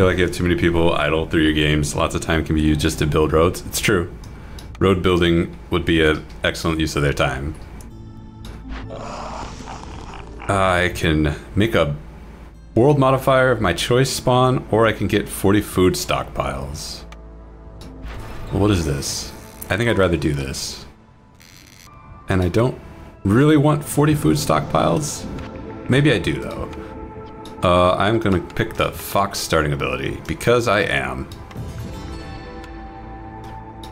feel like you have too many people idle through your games. Lots of time can be used just to build roads. It's true. Road building would be an excellent use of their time. I can make a world modifier of my choice spawn, or I can get 40 food stockpiles. What is this? I think I'd rather do this. And I don't really want 40 food stockpiles. Maybe I do though. Uh, I'm gonna pick the Fox starting ability because I am.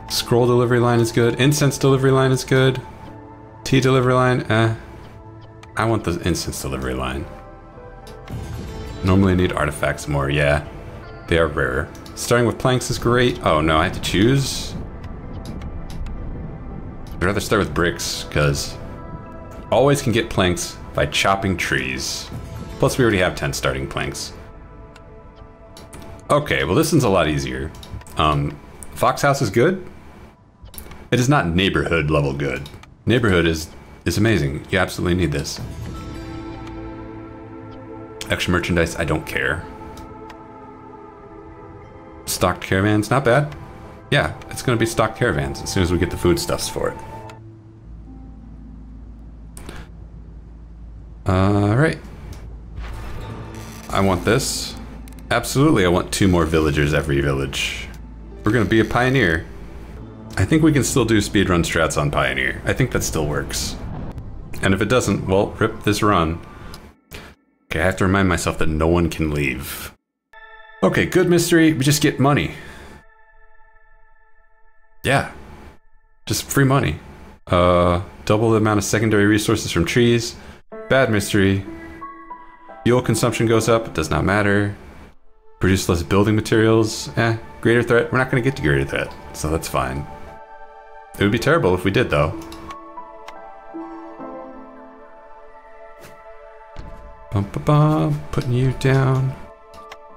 Scroll delivery line is good. Incense delivery line is good. Tea delivery line, eh. I want the incense delivery line. Normally need artifacts more, yeah. They are rare. Starting with planks is great. Oh no, I have to choose. I'd rather start with bricks, because always can get planks by chopping trees. Plus we already have 10 starting planks. Okay, well this one's a lot easier. Um, Fox House is good. It is not neighborhood level good. Neighborhood is is amazing. You absolutely need this. Extra merchandise, I don't care. Stocked caravans, not bad. Yeah, it's gonna be stocked caravans as soon as we get the foodstuffs for it. Alright. I want this. Absolutely, I want two more villagers every village. We're gonna be a pioneer. I think we can still do speedrun strats on Pioneer. I think that still works. And if it doesn't, well, rip this run. Okay, I have to remind myself that no one can leave. Okay, good mystery, we just get money. Yeah. Just free money. Uh, double the amount of secondary resources from trees. Bad mystery. Fuel consumption goes up, does not matter. Produce less building materials. Eh, greater threat. We're not going to get to greater threat, so that's fine. It would be terrible if we did, though. Bum, bum, bum, putting you down.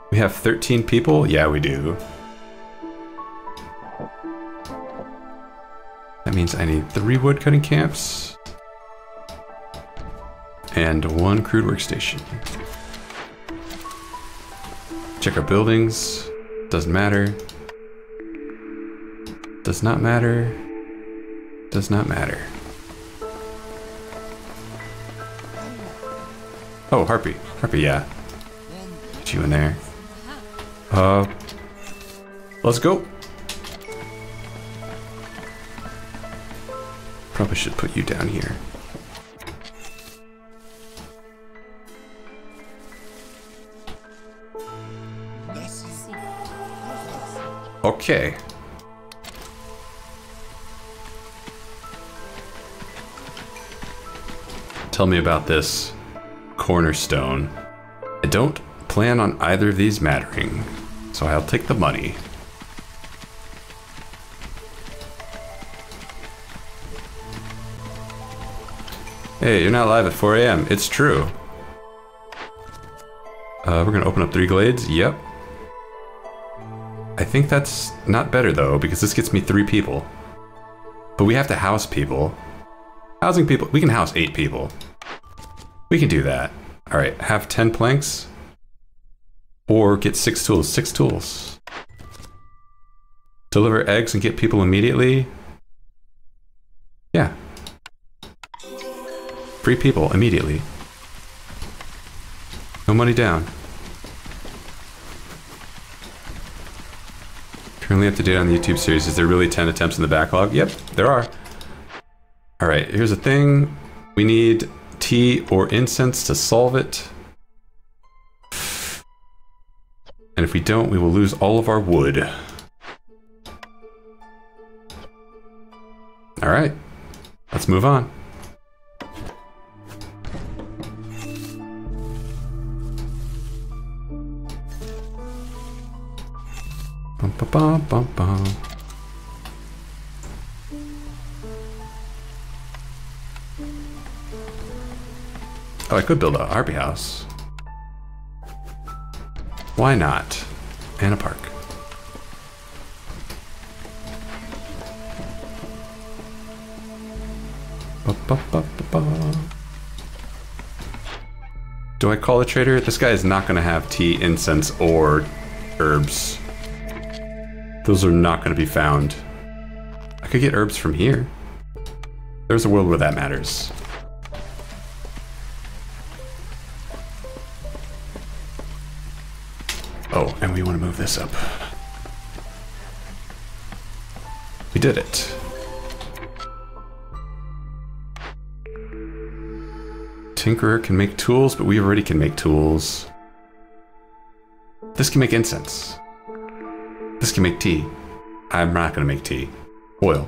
We have 13 people? Yeah, we do. That means I need three wood cutting camps. And one crude workstation. Check our buildings. Doesn't matter. Does not matter. Does not matter. Oh, Harpy. Harpy, yeah. Get you in there. Uh, let's go. Probably should put you down here. Okay. Tell me about this cornerstone. I don't plan on either of these mattering, so I'll take the money. Hey, you're not live at 4 a.m. It's true. Uh, we're gonna open up three glades. Yep. I think that's not better though, because this gets me three people. But we have to house people. Housing people, we can house eight people. We can do that. All right, have 10 planks. Or get six tools, six tools. Deliver eggs and get people immediately. Yeah. Free people immediately. No money down. Currently up to date on the YouTube series. Is there really 10 attempts in the backlog? Yep, there are. All right, here's the thing. We need tea or incense to solve it. And if we don't, we will lose all of our wood. All right, let's move on. Bum, bum, bum, bum. Oh, I could build a Harpy house. Why not? And a park. Do I call a trader? This guy is not going to have tea, incense, or herbs. Those are not going to be found. I could get herbs from here. There's a world where that matters. Oh, and we want to move this up. We did it. Tinkerer can make tools, but we already can make tools. This can make incense. This can make tea. I'm not gonna make tea. Oil.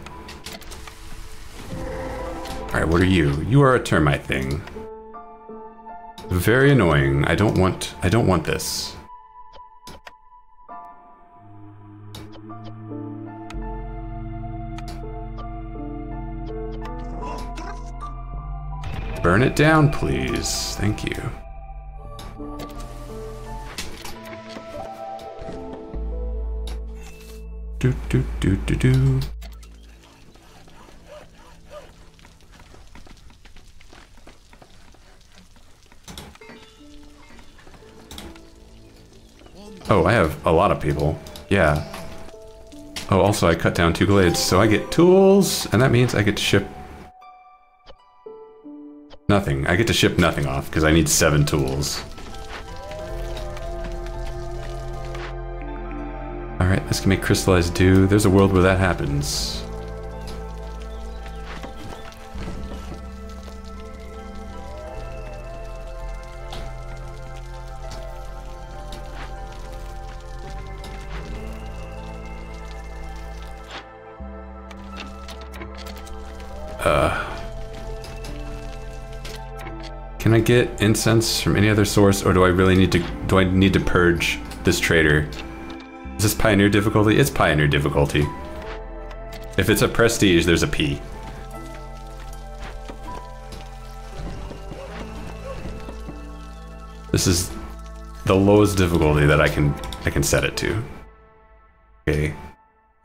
Alright, what are you? You are a termite thing. Very annoying. I don't want I don't want this. Burn it down, please. Thank you. Do do do do do. Oh, I have a lot of people. Yeah. Oh, also I cut down two glades, so I get tools, and that means I get to ship nothing. I get to ship nothing off, because I need seven tools. Alright, can make crystallized dew. There's a world where that happens. Uh. Can I get incense from any other source, or do I really need to? Do I need to purge this trader? Is this pioneer difficulty? It's pioneer difficulty. If it's a prestige, there's a P. This is the lowest difficulty that I can I can set it to. Okay.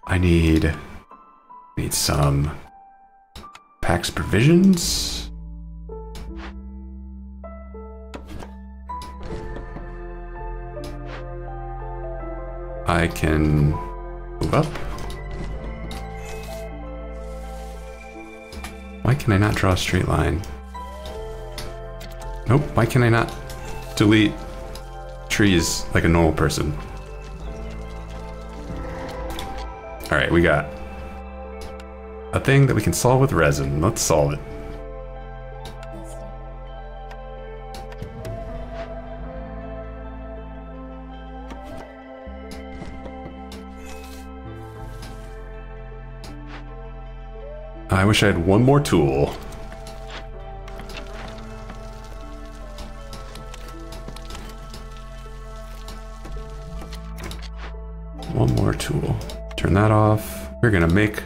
I need need some packs provisions. I can move up. Why can I not draw a straight line? Nope, why can I not delete trees like a normal person? Alright, we got a thing that we can solve with resin. Let's solve it. I wish I had one more tool. One more tool. Turn that off. We're gonna make...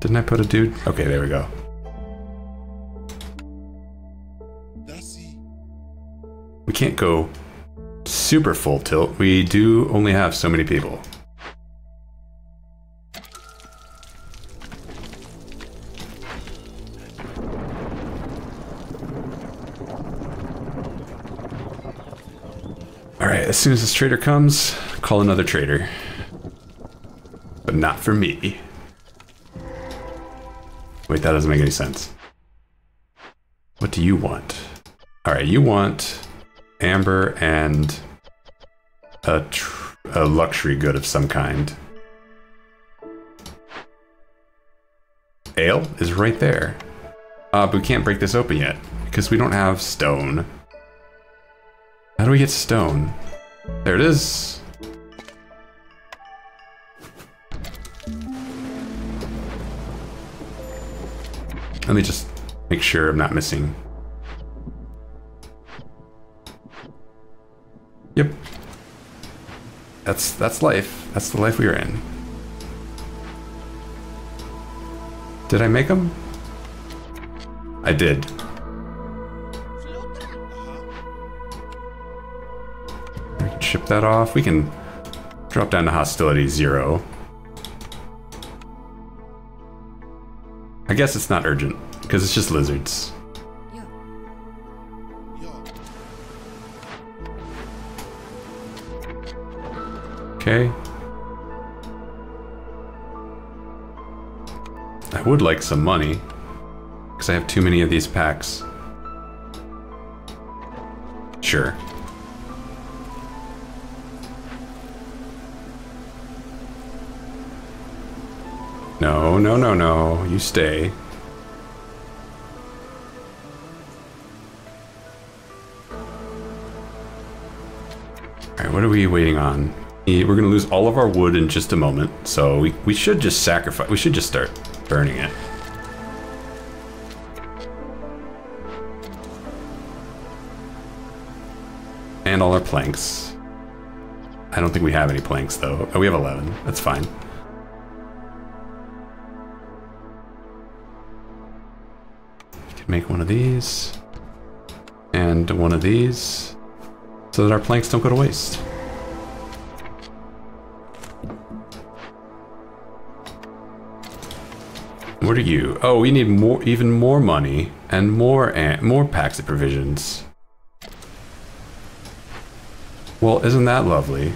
Didn't I put a dude? Okay, there we go. We can't go super full tilt. We do only have so many people. Alright, as soon as this trader comes, call another trader. But not for me. Wait, that doesn't make any sense. What do you want? Alright, you want amber and a, a luxury good of some kind. Ale is right there. Uh, but we can't break this open yet because we don't have stone. How do we get stone? There it is. Let me just make sure I'm not missing. Yep. That's that's life. That's the life we are in. Did I make them? I did. ship that off. We can drop down to hostility zero. I guess it's not urgent, because it's just lizards. Okay. I would like some money, because I have too many of these packs. Sure. No, no, no, no. You stay. Alright, what are we waiting on? We're going to lose all of our wood in just a moment, so we, we should just sacrifice... We should just start burning it. And all our planks. I don't think we have any planks, though. Oh, we have 11. That's fine. Make one of these. And one of these. So that our planks don't go to waste. What are you? Oh, we need more, even more money and more and more packs of provisions. Well, isn't that lovely?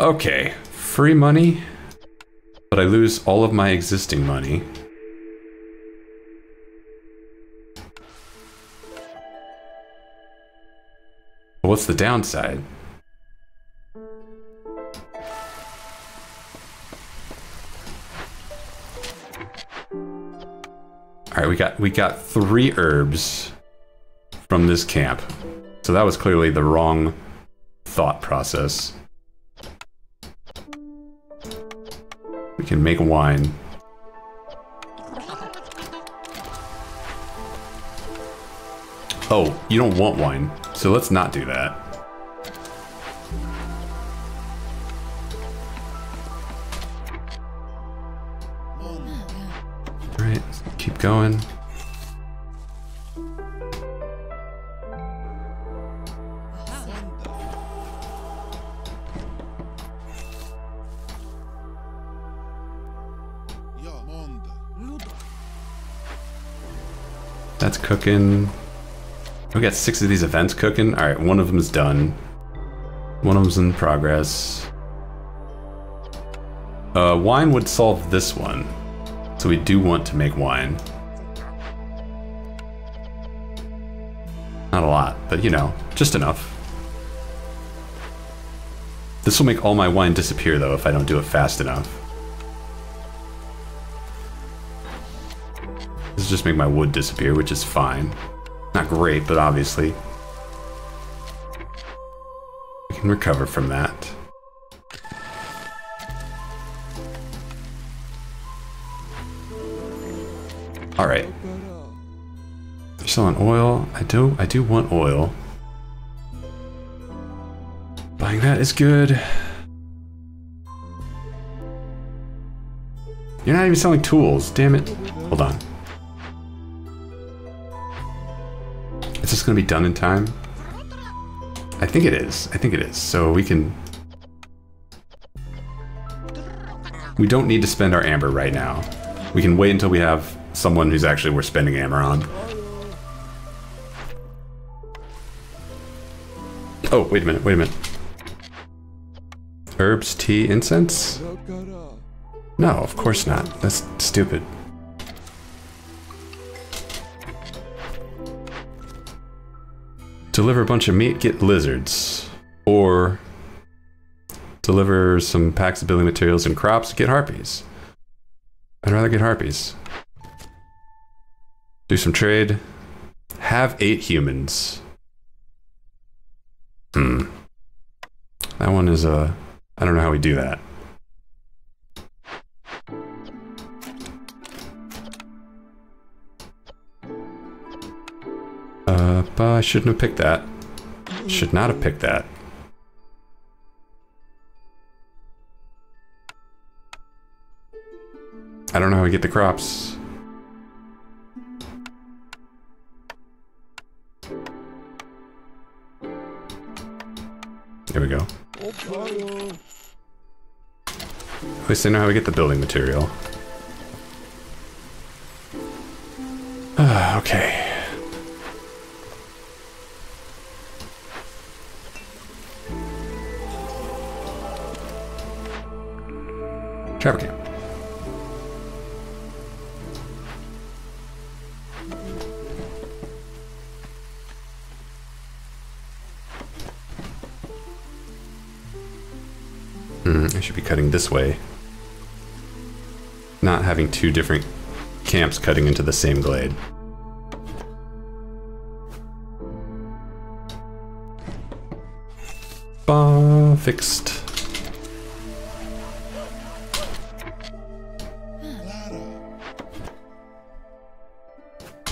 Okay, free money, but I lose all of my existing money. What's the downside? All right, we got we got three herbs from this camp. So that was clearly the wrong thought process. We can make wine. Oh, you don't want wine, so let's not do that. Alright, keep going. That's cooking. We got six of these events cooking. All right, one of them is done. One of them's in progress. Uh, wine would solve this one. So we do want to make wine. Not a lot, but you know, just enough. This will make all my wine disappear though if I don't do it fast enough. This just make my wood disappear, which is fine. Not great, but obviously. We can recover from that. Alright. They're selling oil. I do I do want oil. Buying that is good. You're not even selling tools, damn it. Hold on. Going to be done in time? I think it is. I think it is. So we can... We don't need to spend our amber right now. We can wait until we have someone who's actually worth spending amber on. Oh, wait a minute, wait a minute. Herbs, tea, incense? No, of course not. That's stupid. Deliver a bunch of meat, get lizards. Or deliver some packs of building materials and crops, get harpies. I'd rather get harpies. Do some trade. Have eight humans. Hmm. That one is a... I don't know how we do that. Uh, I shouldn't have picked that. Should not have picked that. I don't know how we get the crops. There we go. At least I know how we get the building material. Uh, okay. Camp. Hmm, I should be cutting this way. Not having two different camps cutting into the same glade. Bah, fixed.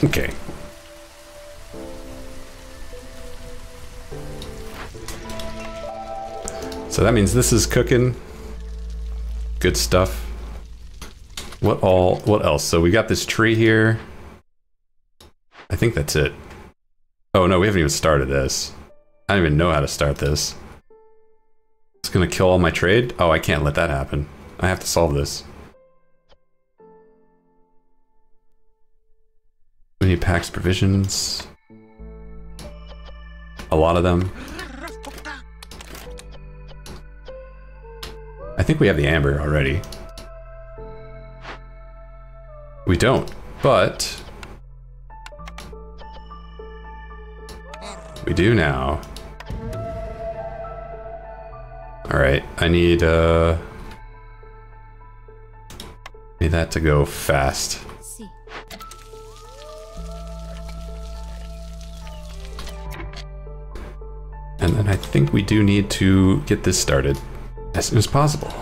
Okay. So that means this is cooking. Good stuff. What all, what else? So we got this tree here. I think that's it. Oh no, we haven't even started this. I don't even know how to start this. It's gonna kill all my trade? Oh, I can't let that happen. I have to solve this. We packs provisions. A lot of them. I think we have the amber already. We don't, but... We do now. Alright, I need, uh... Need that to go fast. And then I think we do need to get this started as soon as possible.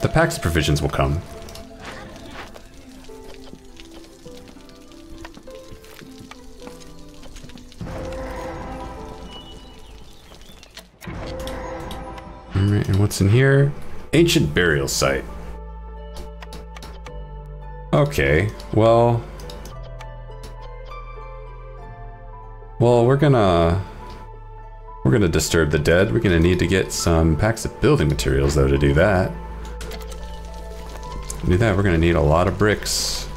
The packs provisions will come. Alright, and what's in here? Ancient burial site. Okay, well... Well, we're gonna... We're gonna disturb the dead. We're gonna need to get some packs of building materials, though, to do that. To do that, we're gonna need a lot of bricks.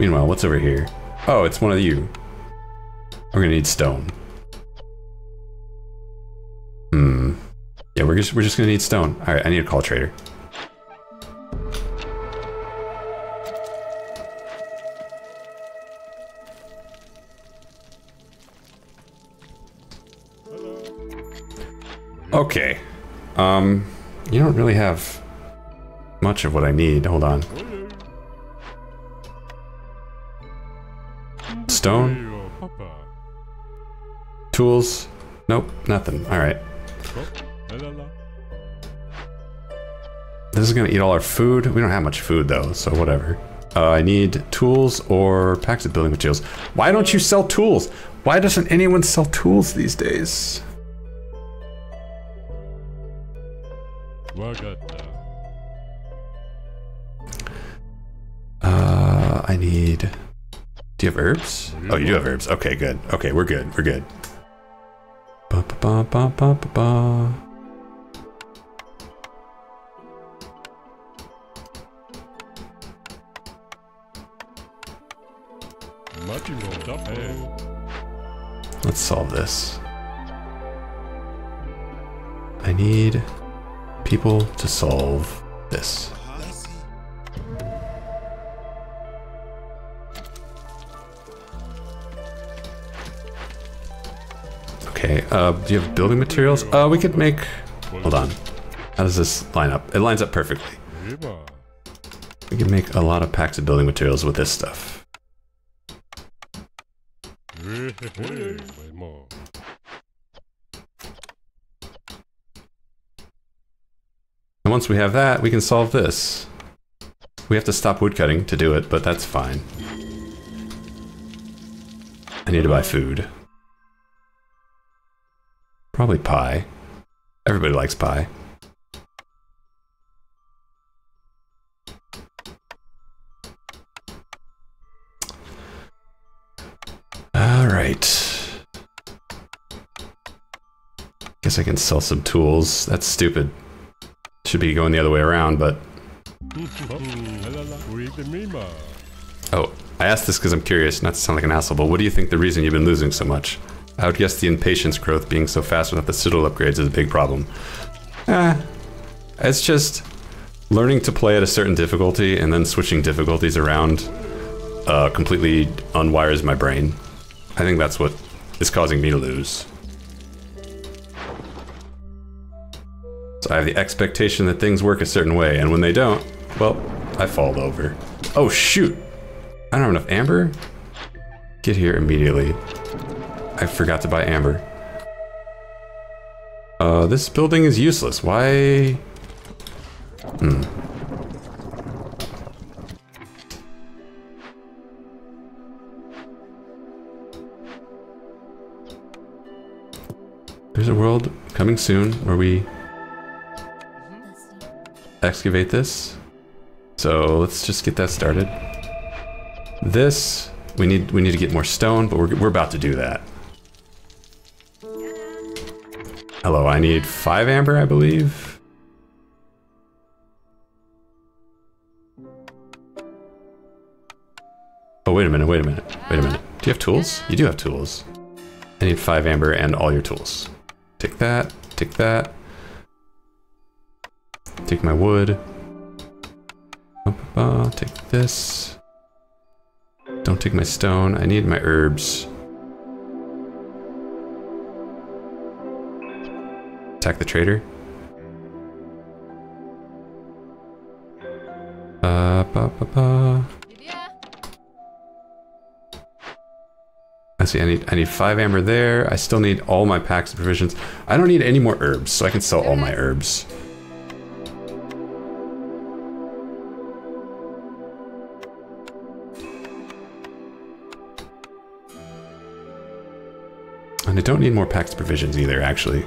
Meanwhile, what's over here? Oh, it's one of you. We're gonna need stone. Hmm. Yeah, we're just we're just gonna need stone. All right, I need to call a trader. Okay. Um, you don't really have much of what I need. Hold on. Stone? Tools? Nope, nothing. Alright. This is gonna eat all our food. We don't have much food though, so whatever. Uh, I need tools or packs of building materials. Why don't you sell tools? Why doesn't anyone sell tools these days? Uh, I need. Do you have herbs? Oh, you do have herbs. Okay, good. Okay, we're good. We're good. Ba ba ba ba ba ba ba. Let's solve this. I need people to solve this. Okay, uh, do you have building materials? Uh, we could make... Hold on. How does this line up? It lines up perfectly. We can make a lot of packs of building materials with this stuff. Once we have that, we can solve this. We have to stop woodcutting to do it, but that's fine. I need to buy food. Probably pie. Everybody likes pie. All right. Guess I can sell some tools. That's stupid. Should be going the other way around, but... Oh, I asked this because I'm curious, not to sound like an asshole, but what do you think the reason you've been losing so much? I would guess the impatience growth being so fast without the citadel upgrades is a big problem. Eh, It's just learning to play at a certain difficulty and then switching difficulties around uh, completely unwires my brain. I think that's what is causing me to lose. So I have the expectation that things work a certain way, and when they don't, well, I fall over. Oh shoot! I don't have enough amber? Get here immediately. I forgot to buy amber. Uh, this building is useless. Why? Hmm. There's a world coming soon where we excavate this. So let's just get that started. This, we need we need to get more stone, but we're, we're about to do that. Hello, I need five amber, I believe. Oh, wait a minute, wait a minute, wait a minute. Do you have tools? You do have tools. I need five amber and all your tools. Take that, take that. Take my wood. Take this. Don't take my stone. I need my herbs. Attack the trader. Uh, ba, ba, ba. I see, I need, I need five amber there. I still need all my packs of provisions. I don't need any more herbs, so I can sell all my herbs. I don't need more packs of provisions either, actually.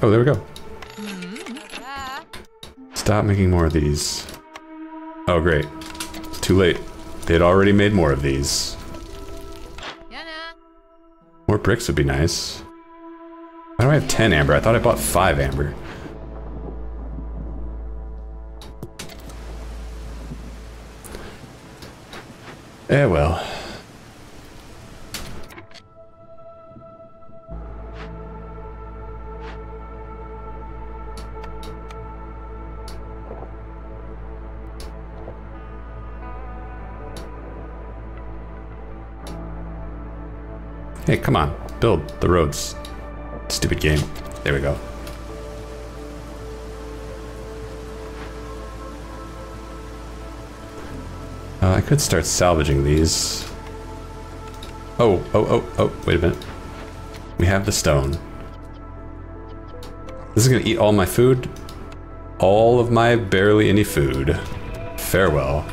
Oh, there we go. Stop making more of these. Oh, great. It's too late. They had already made more of these. More bricks would be nice. Why do I have 10 amber? I thought I bought 5 amber. Eh, well. Hey, come on. Build the roads. Stupid game. There we go. Uh, I could start salvaging these. Oh, oh, oh, oh, wait a minute. We have the stone. This is gonna eat all my food? All of my barely any food. Farewell.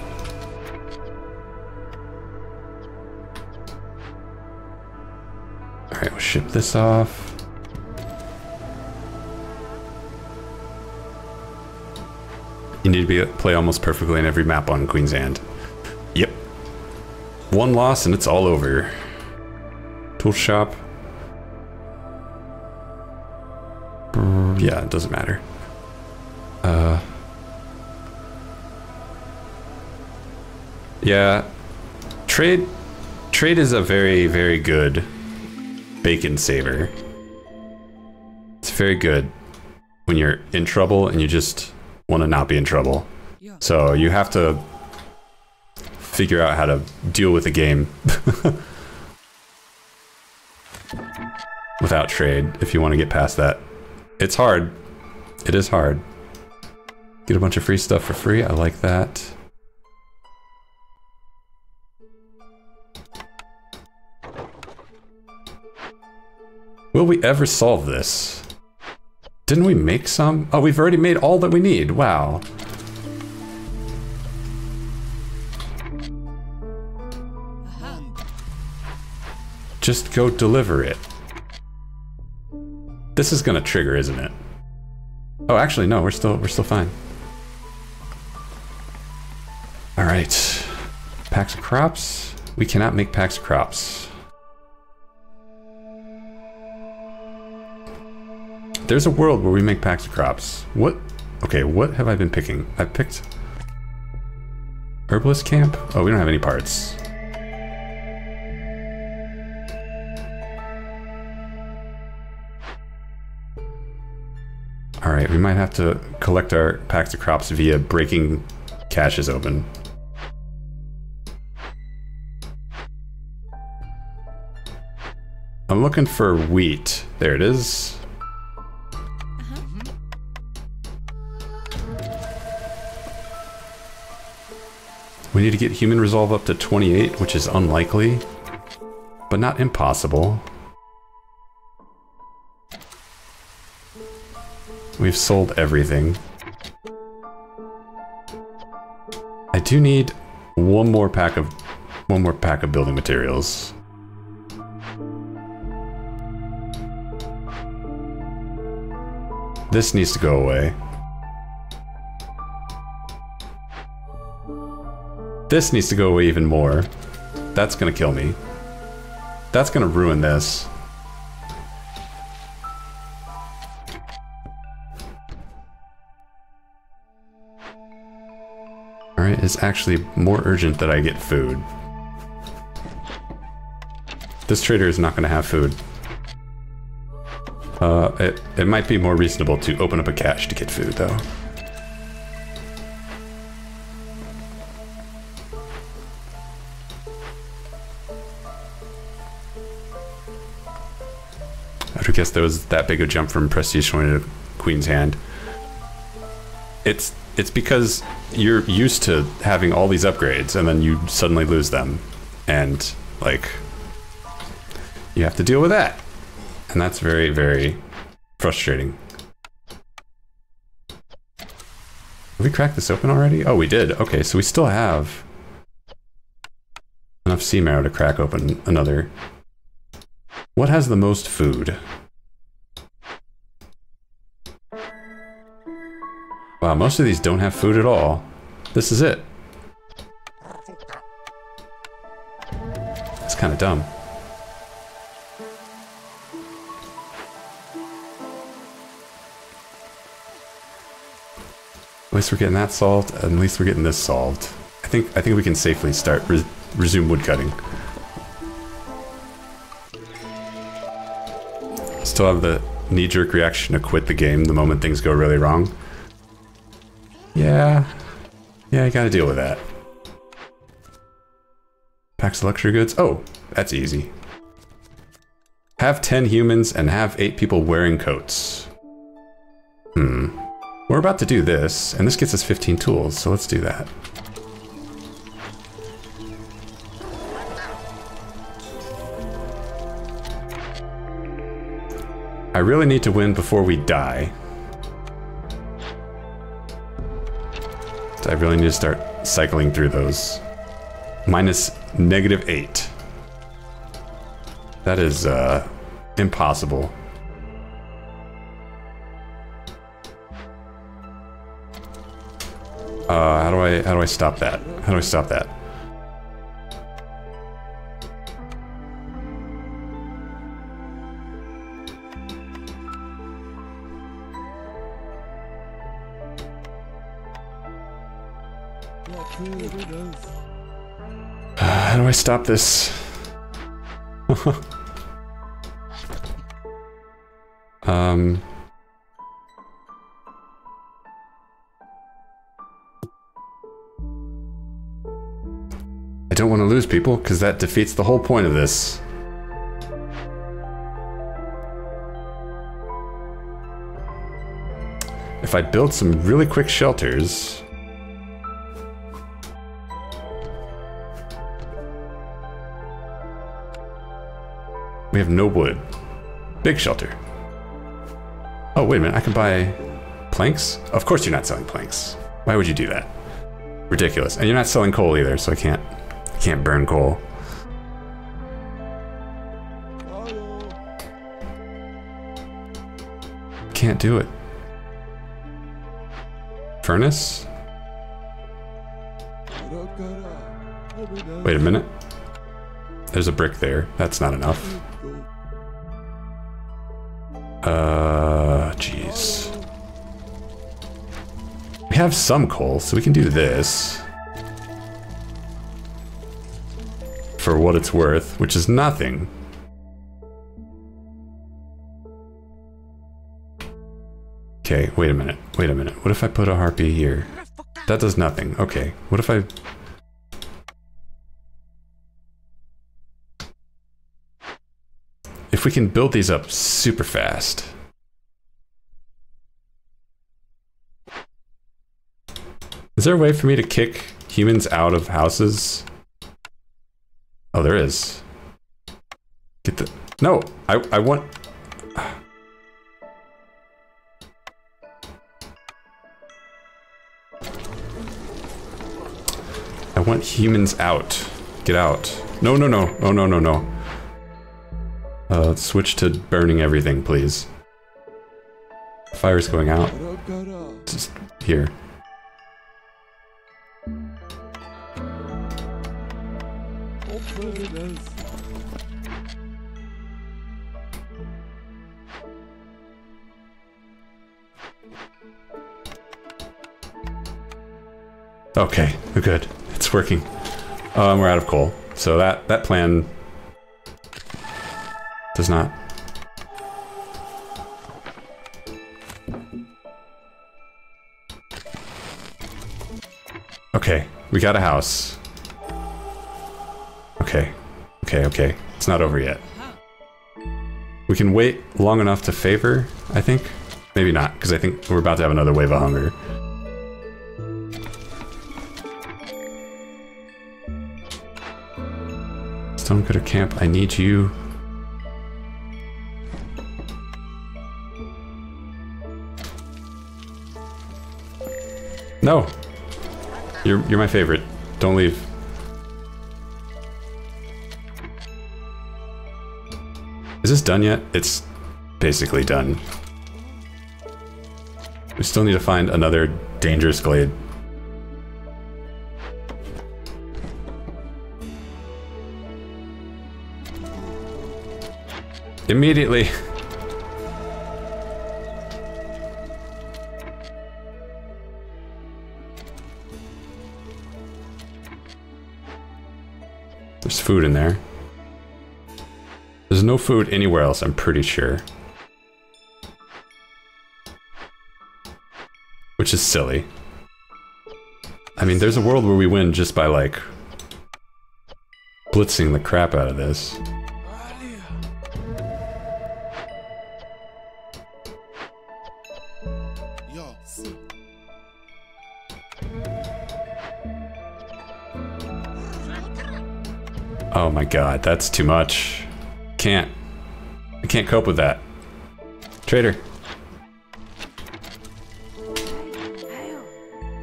Alright, we'll ship this off. You need to be play almost perfectly in every map on Queen's Hand. One loss and it's all over. Tool shop. Yeah, it doesn't matter. Uh. Yeah. Trade trade is a very very good bacon saver. It's very good when you're in trouble and you just want to not be in trouble. So you have to figure out how to deal with the game without trade if you want to get past that. It's hard. It is hard. Get a bunch of free stuff for free. I like that. Will we ever solve this? Didn't we make some? Oh, we've already made all that we need. Wow. Just go deliver it. This is gonna trigger, isn't it? Oh, actually, no, we're still we're still fine. All right, packs of crops. We cannot make packs of crops. There's a world where we make packs of crops. What? Okay, what have I been picking? I picked... Herbalist camp? Oh, we don't have any parts. Alright, we might have to collect our packs of crops via breaking caches open. I'm looking for wheat. There it is. Uh-huh. We need to get human resolve up to 28, which is unlikely, but not impossible. We've sold everything. I do need one more pack of one more pack of building materials. This needs to go away. This needs to go away even more. That's gonna kill me. That's gonna ruin this. Alright, it's actually more urgent that I get food. This trader is not gonna have food. Uh, it, it might be more reasonable to open up a cache to get food, though. I would guess there was that big a jump from Prestige to Queen's Hand. It's it's because you're used to having all these upgrades and then you suddenly lose them. And, like, you have to deal with that. And that's very, very frustrating. Have we cracked this open already? Oh, we did. Okay, so we still have enough sea marrow to crack open another. What has the most food? Wow, most of these don't have food at all. This is it. It's kind of dumb. At least we're getting that solved, at least we're getting this solved. I think I think we can safely start re resume woodcutting. Still have the knee-jerk reaction to quit the game the moment things go really wrong. Yeah, yeah, I gotta deal with that. Packs of luxury goods. Oh, that's easy. Have 10 humans and have 8 people wearing coats. Hmm. We're about to do this, and this gets us 15 tools, so let's do that. I really need to win before we die. I really need to start cycling through those. Minus negative 8. That is, uh, impossible. Uh, how do I how do I stop that? How do I stop that? How do I stop this? um. I don't want to lose people, because that defeats the whole point of this. If I build some really quick shelters... We have no wood. Big shelter. Oh, wait a minute, I can buy planks? Of course you're not selling planks. Why would you do that? Ridiculous. And you're not selling coal either, so I can't can't burn coal. Can't do it. Furnace? Wait a minute. There's a brick there. That's not enough. We have some coal, so we can do this. for what it's worth, which is nothing. Okay, wait a minute. Wait a minute. What if I put a harpy here? That does nothing. Okay, what if I... If we can build these up super fast. Is there a way for me to kick humans out of houses? Oh, there is. Get the... No! I, I want... I want humans out. Get out. No, no, no. Oh, no, no, no. Uh, let's switch to burning everything, please. Fire's going out. Just here. Okay, we're good. It's working. Um, we're out of coal. So that, that plan does not. Okay, we got a house. Okay, okay, okay. It's not over yet. We can wait long enough to favor, I think. Maybe not, because I think we're about to have another wave of hunger. Stonecutter Camp, I need you. No! You're, you're my favorite. Don't leave. Is this done yet? It's basically done. We still need to find another dangerous glade. Immediately. There's food in there. There's no food anywhere else, I'm pretty sure. Which is silly. I mean, there's a world where we win just by, like, blitzing the crap out of this. Oh my god, that's too much. I can't. I can't cope with that. Trader.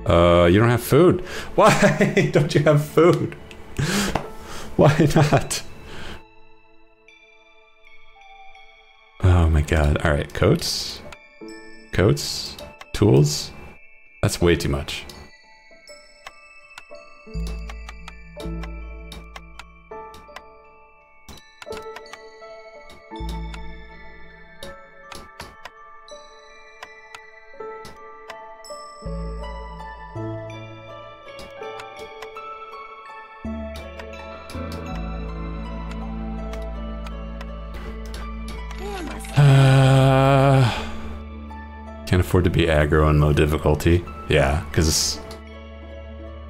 Uh, you don't have food. Why don't you have food? Why not? Oh my god. Alright, coats. Coats. Tools. That's way too much. Afford to be aggro on low difficulty. Yeah, because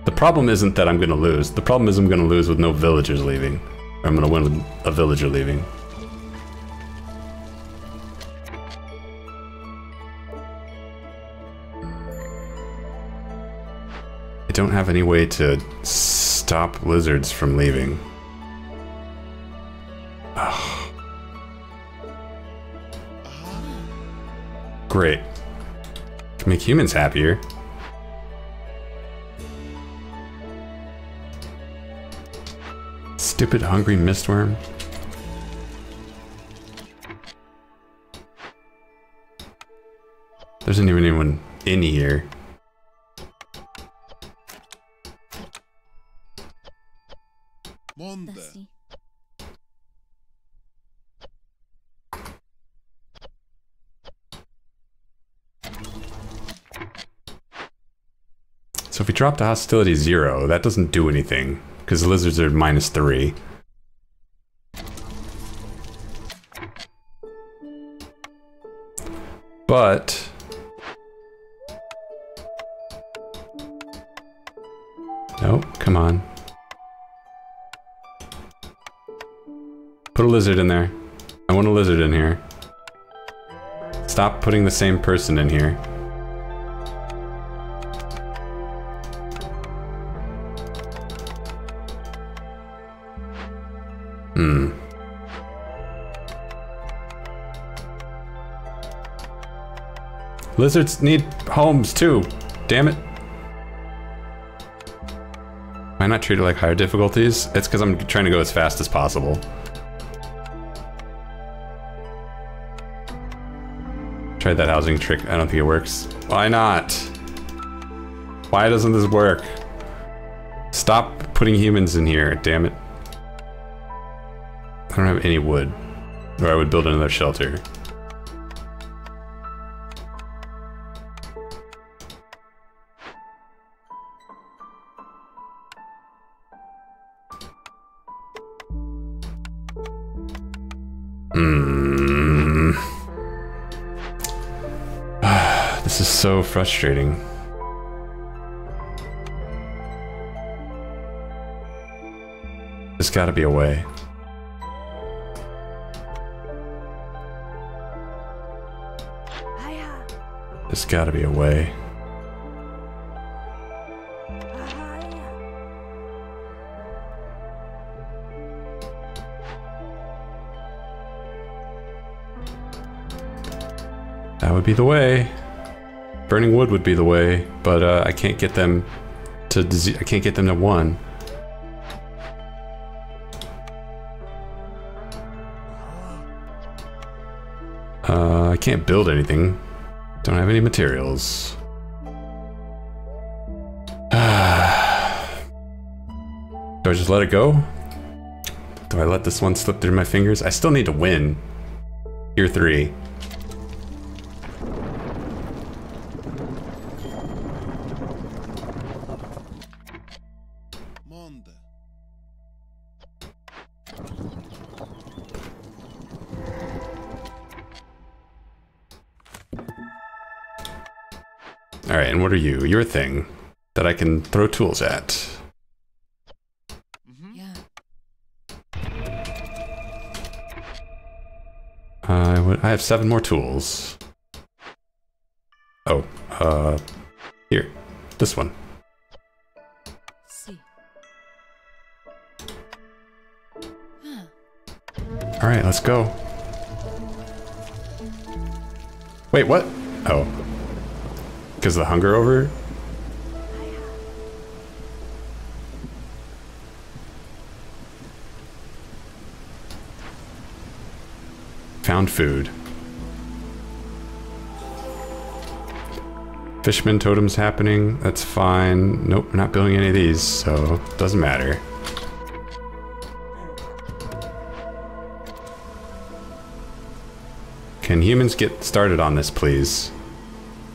the problem isn't that I'm going to lose. The problem is I'm going to lose with no villagers leaving. Or I'm going to win with a villager leaving. I don't have any way to stop lizards from leaving. Great. Make humans happier. Stupid hungry mistworm. There isn't even anyone in here. If we drop the hostility zero, that doesn't do anything, because the lizards are minus three. But... Nope, come on. Put a lizard in there. I want a lizard in here. Stop putting the same person in here. Lizards need homes too. Damn it. Why not treat it like higher difficulties? It's because I'm trying to go as fast as possible. Tried that housing trick. I don't think it works. Why not? Why doesn't this work? Stop putting humans in here, damn it. I don't have any wood. Or I would build another shelter. Hmm. this is so frustrating. There's gotta be a way. There's gotta be a way. That would be the way. Burning wood would be the way, but uh, I can't get them to I can't get them to one. Uh, I can't build anything. Don't have any materials. Do I just let it go? Do I let this one slip through my fingers? I still need to win. Year three. Alright, and what are you? You're thing that I can throw tools at. Yeah. I would. I have seven more tools. Oh, uh, here, this one. See. All right, let's go. Wait, what? Oh, because the hunger over. Found food. Fishman totems happening. That's fine. Nope, we're not building any of these, so doesn't matter. Can humans get started on this, please?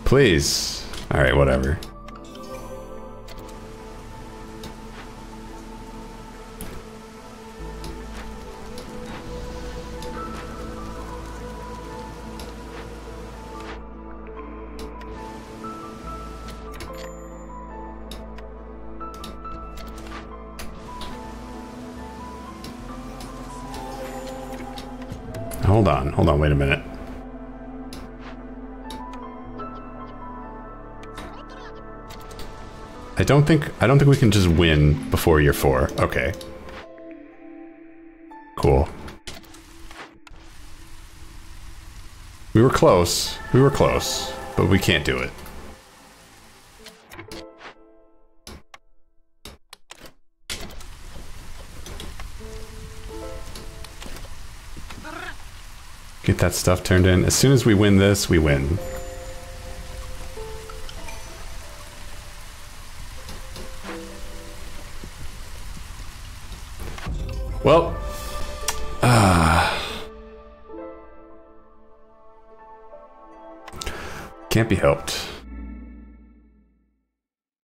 Please. Alright, whatever. Hold on, hold on, wait a minute. Don't think I don't think we can just win before year four. Okay. Cool. We were close. We were close, but we can't do it. Get that stuff turned in. As soon as we win this, we win. Can't be helped.